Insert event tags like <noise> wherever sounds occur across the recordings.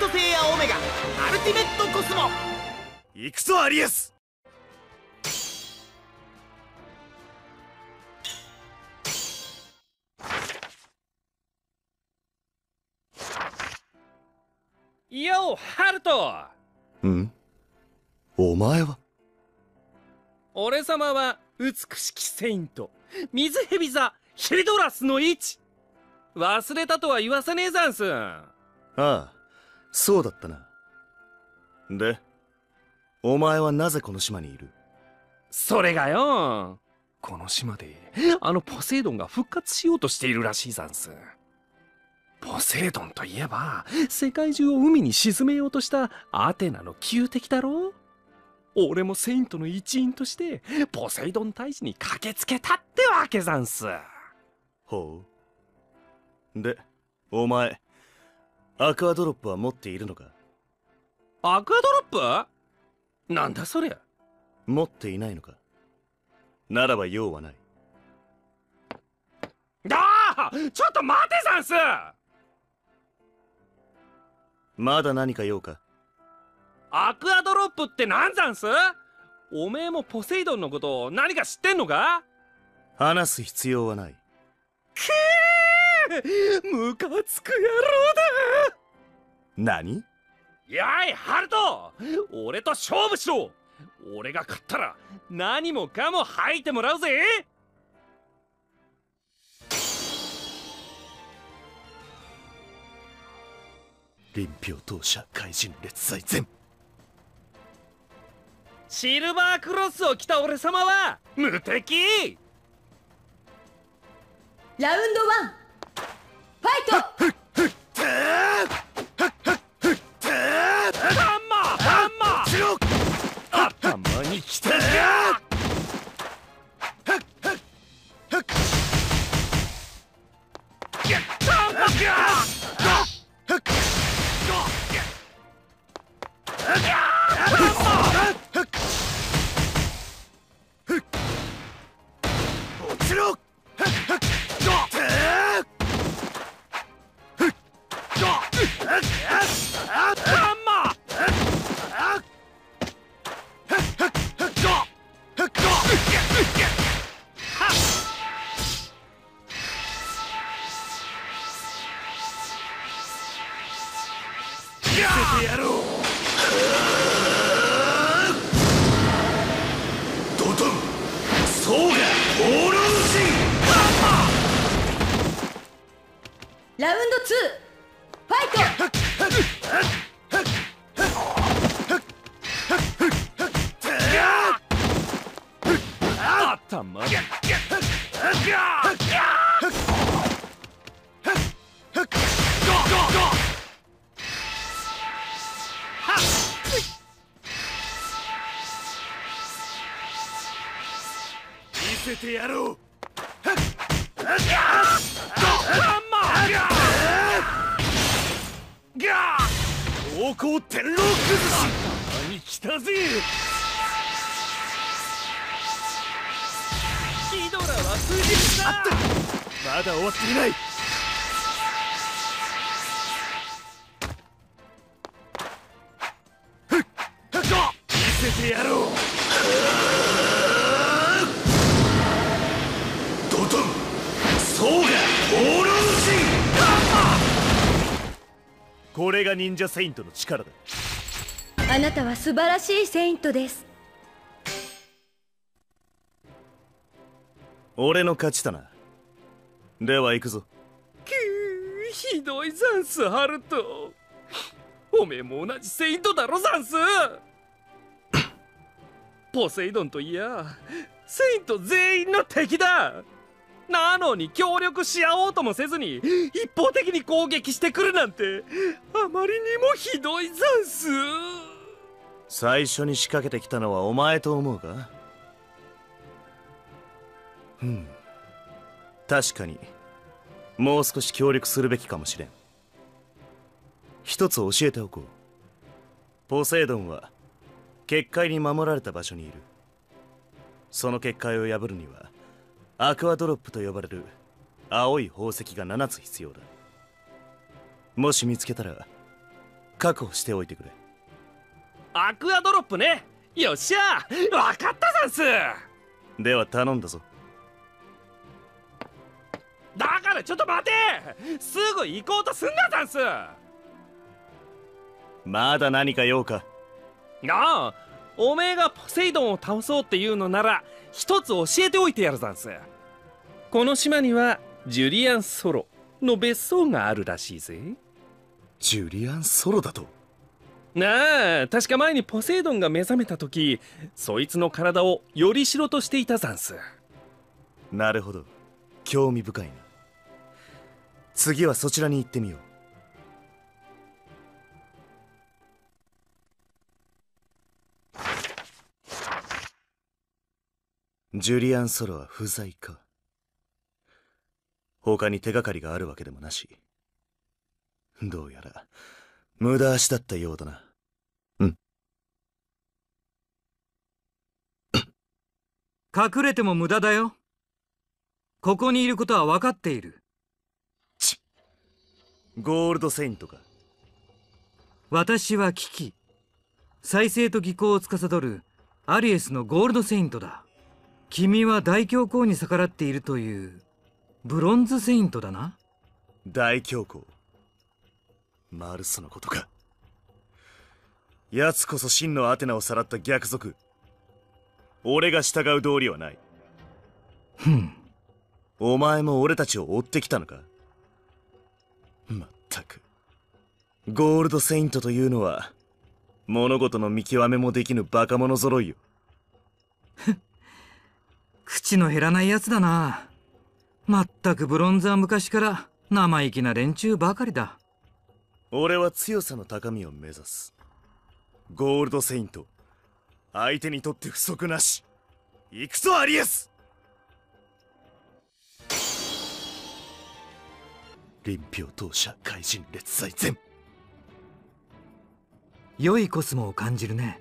トセイヤオメガアルティメットコスモ行くぞアリエス。ようハルト。ん？お前は？俺様は美しきセイント水蛇座ヒリドラスの位置。忘れたとは言わせねえざんす。ああそうだったな。でお前はなぜこの島にいる？それがよ。この島であのポセイドンが復活しようとしているらしいざんす。ポセイドンといえば世界中を海に沈めようとしたアテナの旧敵だろ？俺もセイントの一員としてポセイドン大使に駆けつけたってわけざんす。ほう。でお前アクアドロップは持っているのか？アクアドロップ？なんだそりゃ。持っていないのか？ならば用はない。ああちょっと待てざんす！まだ何か用か？アクアドロップって何ざんす？おめえもポセイドンのこと何か知ってんのか？話す必要はない。くー！ムカつく野郎だ何？やいハルト！俺と勝負しろ！俺が勝ったら何もかも吐いてもらうぜ！臨氷当社怪人列在前シルバークロスを着た俺様は無敵！ラウンドワンファイトラウンド 2! 光天狼崩し。に来たぜヒドラは通じるなまだ終わっていないが忍者セイントの力だ。あなたは素晴らしいセイントです。俺の勝ちだな。では行くぞ。くーひどいざんすハルト。おめえも同じセイントだろざんす。<coughs> ポセイドンといやセイント全員の敵だなのに協力し合おうともせずに一方的に攻撃してくるなんてあまりにもひどいざんす。最初に仕掛けてきたのはお前と思うか？うん。確かに。もう少し協力するべきかもしれん。一つ教えておこう。ポセイドンは結界に守られた場所にいる。その結界を破るにはアクアドロップと呼ばれる青い宝石が7つ必要だ。もし見つけたら確保しておいてくれ。アクアドロップね。よっしゃ。わかったざんす。では頼んだぞ。だからちょっと待て。すぐ行こうとすんなざんす。まだ何か用か？ああおめえがポセイドンを倒そうっていうのなら一つ教えておいてやるざんす。この島にはジュリアン・ソロの別荘があるらしいぜ。ジュリアン・ソロだと？なあ確か前にポセイドンが目覚めた時そいつの体をよりしろとしていたざんす。なるほど。興味深いな。次はそちらに行ってみようジュリアン・ソロは不在か。他に手がかりがあるわけでもなし。どうやら無駄足だったようだな。うん。隠れても無駄だよ。ここにいることは分かっている。ゴールドセイントか。私はキキ。再生と技巧を司るアリエスのゴールドセイントだ君は大教皇に逆らっているというブロンズセイントだな。大教皇マルソのことか。奴こそ真のアテナをさらった逆賊。俺が従う道理はない。ふん。お前も俺たちを追ってきたのか。まったく。ゴールドセイントというのは物事の見極めもできぬバカ者揃いよ口の減らないやつだな。まったくブロンズは昔から生意気な連中ばかりだ。俺は強さの高みを目指す。ゴールドセイント。相手にとって不足なし。行くぞアリエス！臨氷当社怪人列在前。良いコスモを感じるね。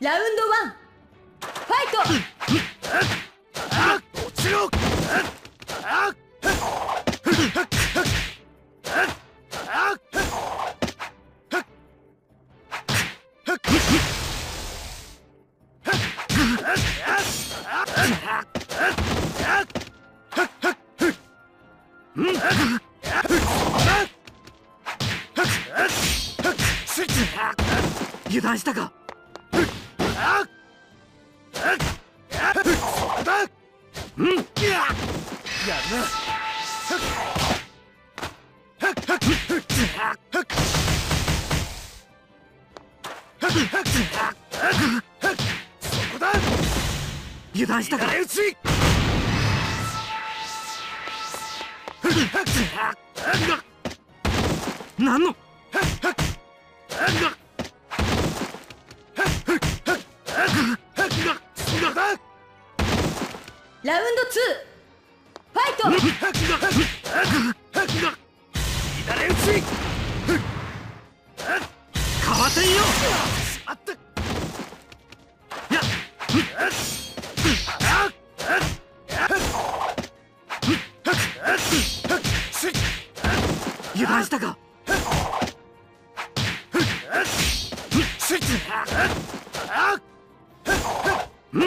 ラウンドワン油断したか油断したか。打ち何の？ラウンドツー。ファイト。変わってんよ。あっ油断したか？やうん。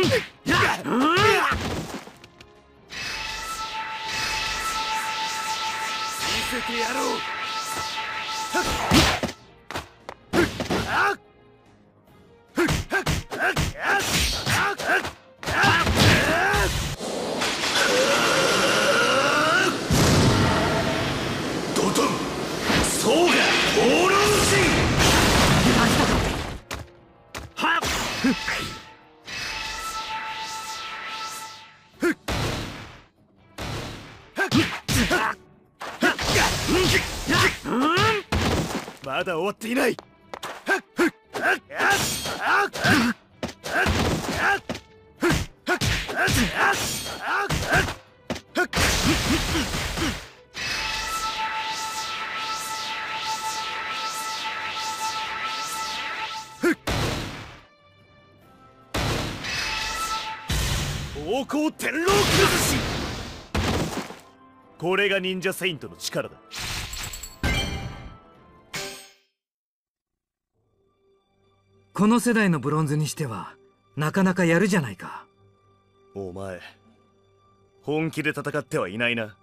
まだ終わっていない。方向天狼崩し。これが忍者セイントの力だ。この世代のブロンズにしてはなかなかやるじゃないか。お前本気で戦ってはいないな。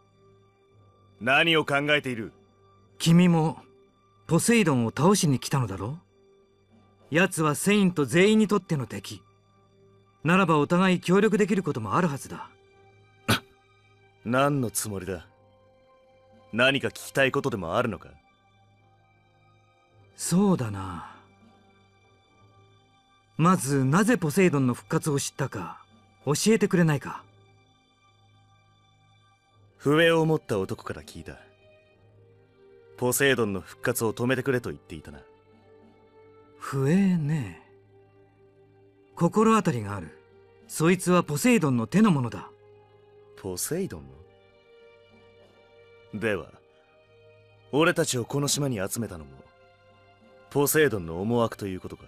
何を考えている？君もポセイドンを倒しに来たのだろ？奴はセイント全員にとっての敵。ならばお互い協力できることもあるはずだ。何のつもりだ？何か聞きたいことでもあるのか？そうだなまずなぜポセイドンの復活を知ったか教えてくれないか。笛を持った男から聞いた。ポセイドンの復活を止めてくれと言っていたな。笛ね。心当たりがある。そいつはポセイドンの手のものだ。ポセイドン？のでは俺たちをこの島に集めたのもポセイドンの思惑ということか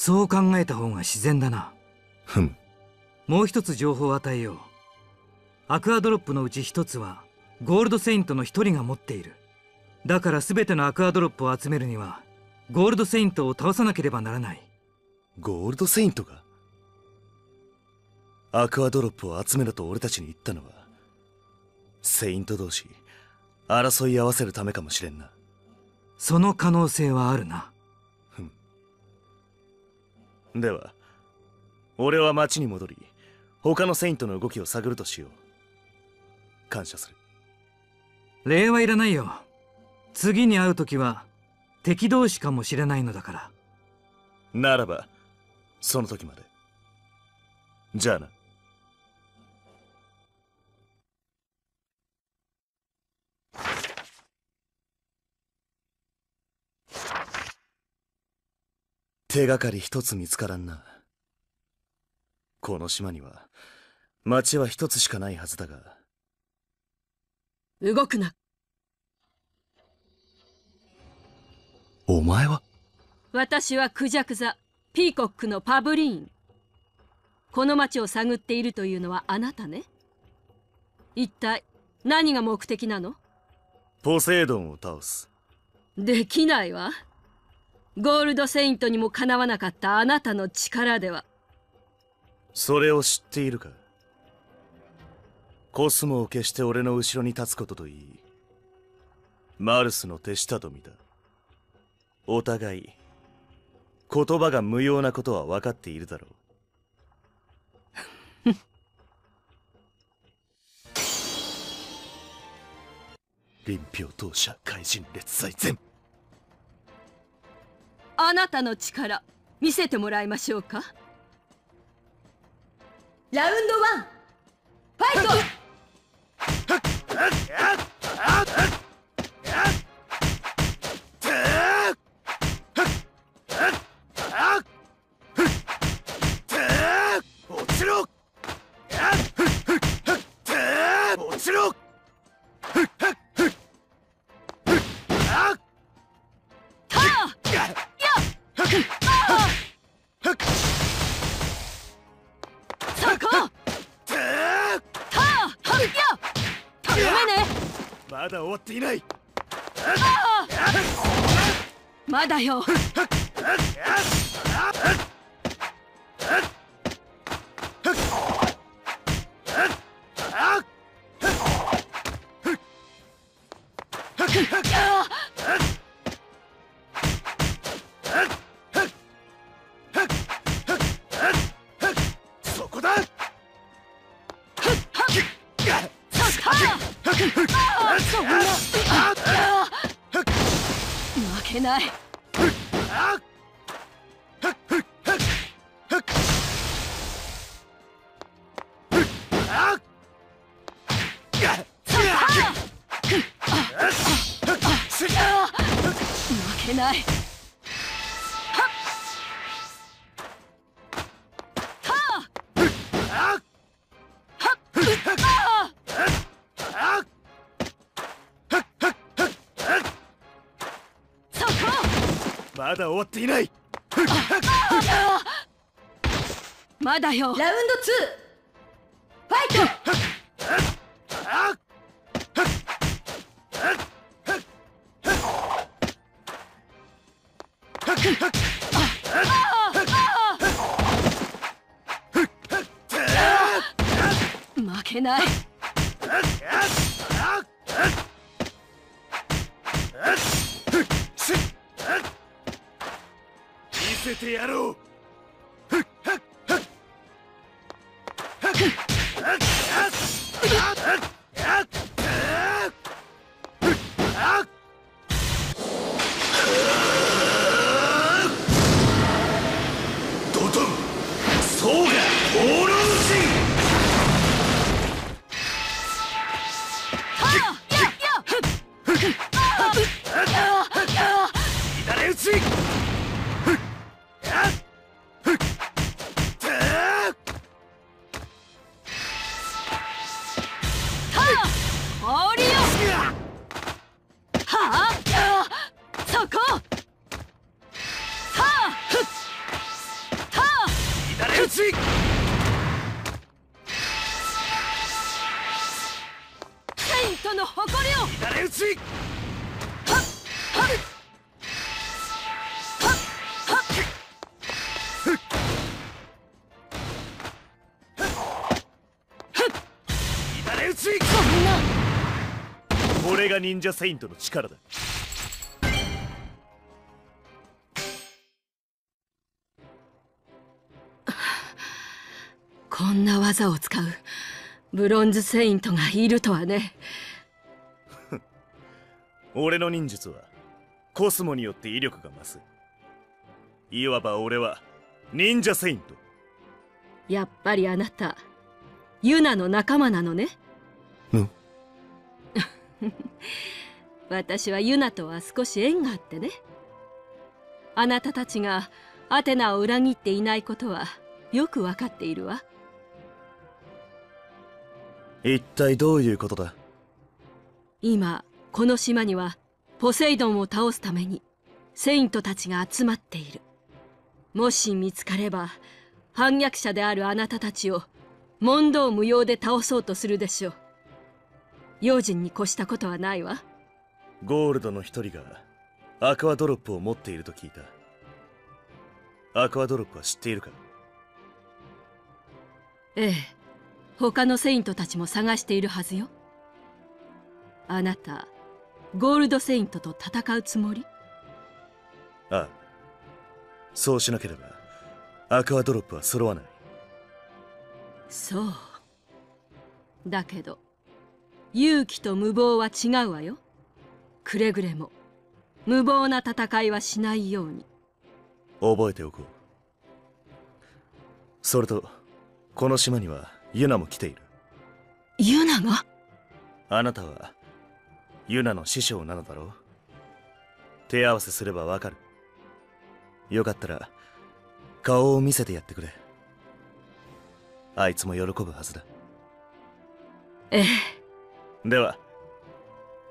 そう考えた方が自然だな。ふむ。もう一つ情報を与えよう。アクアドロップのうち一つはゴールドセイントの一人が持っている。だから全てのアクアドロップを集めるにはゴールドセイントを倒さなければならない。ゴールドセイントが？アクアドロップを集めろと俺たちに言ったのはセイント同士争い合わせるためかもしれんな。その可能性はあるなでは俺は町に戻り他のセイントの動きを探るとしよう。感謝する。礼はいらないよ。次に会う時は敵同士かもしれないのだから。ならばその時まで。じゃあな手がかり一つ見つからんな。この島には町は一つしかないはずだが。動くな。お前は？私はクジャクザピーコックのパブリーン。この町を探っているというのはあなたね。一体何が目的なの？ポセイドンを倒す。できないわゴールドセイントにもかなわなかったあなたの力では。それを知っているか？コスモを消して俺の後ろに立つことといい。マルスの手下と見た。お互い言葉が無用なことは分かっているだろう。臨氷当社怪人列在前あなたの力見せてもらいましょうか。ラウンドワンファイト！まだ終わっていない。まだよ。そこだそんな負けない負けない。まだ終わっていない。まだよ。ラウンド2 Ah! 忍者セイントの力だ。<laughs> こんな技を使うブロンズセイントがいるとはね。<laughs> 俺の忍術はコスモによって威力が増す。いわば俺は忍者セイント。やっぱりあなたユナの仲間なのね。うん <laughs> 私はユナとは少し縁があってね。あなたたちがアテナを裏切っていないことはよくわかっているわ。一体どういうことだ？今この島にはポセイドンを倒すためにセイントたちが集まっている。もし見つかれば反逆者であるあなたたちを問答無用で倒そうとするでしょう用心に越したことはないわ。ゴールドの一人がアクアドロップを持っていると聞いた。アクアドロップは知っているか？ええ。他のセイントたちも探しているはずよ。あなたゴールドセイントと戦うつもり？ああ。そうしなければアクアドロップは揃わない。そう。だけど勇気と無謀は違うわよ。くれぐれも無謀な戦いはしないように。覚えておこう。それとこの島にはユナも来ている。ユナが？あなたはユナの師匠なのだろう。手合わせすればわかる。よかったら顔を見せてやってくれ。あいつも喜ぶはずだ。ええでは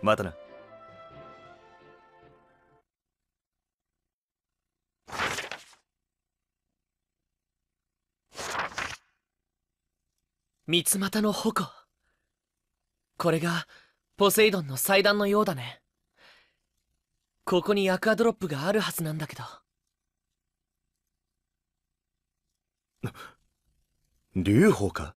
またな。三つ股の矛。これがポセイドンの祭壇のようだね。ここにアクアドロップがあるはずなんだけど。劉邦か？